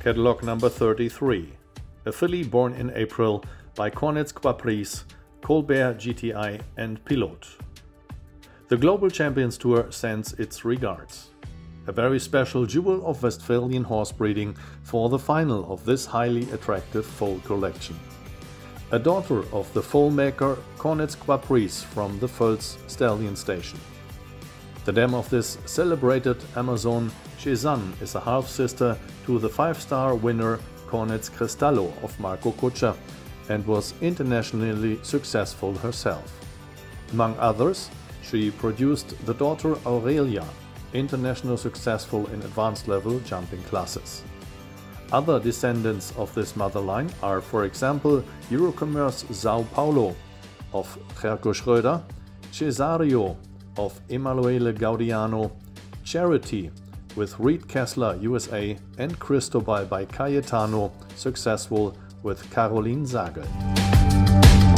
Catalog number 33. A filly born in April by Cornet's Quaprice, Colbert GTI and Pilote. The Global Champions Tour sends its regards. A very special jewel of Westphalian horse breeding for the final of this highly attractive foal collection. A daughter of the foal maker Cornet's Quaprice from the Völs Stallion Station. The dam of this celebrated Amazon, Cezanne, is a half-sister to the five-star winner Cornet's Cristallo of Marco Kutscher and was internationally successful herself. Among others, she produced the daughter Aurelia, international successful in advanced level jumping classes. Other descendants of this mother line are, for example, Eurocommerce Sao Paulo of Gerco Schröder, Cesario of Emanuele Gaudiano, Charity with Reed Kessler USA and Cristobal by Cayetano, successful with Caroline Sagel.